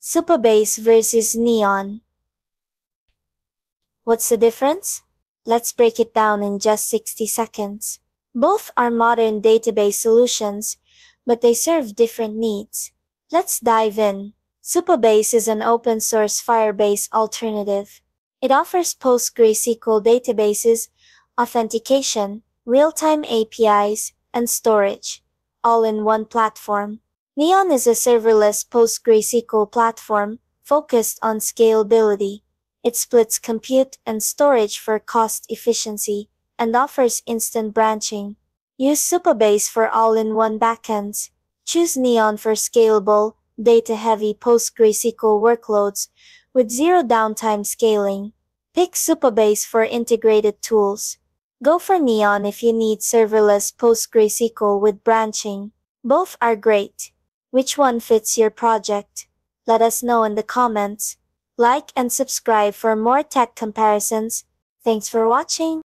Supabase versus Neon. What's the difference? Let's break it down in just 60 seconds. Both are modern database solutions, but they serve different needs. Let's dive in. Supabase is an open source Firebase alternative. It offers PostgreSQL databases, authentication, real-time APIs, and storage, all in one platform. Neon is a serverless PostgreSQL platform focused on scalability. It splits compute and storage for cost efficiency and offers instant branching. Use Supabase for all-in-one backends. Choose Neon for scalable, data-heavy PostgreSQL workloads with zero downtime scaling. Pick Supabase for integrated tools. Go for Neon if you need serverless PostgreSQL with branching. Both are great. Which one fits your project? Let us know in the comments. Like and subscribe for more tech comparisons. Thanks for watching.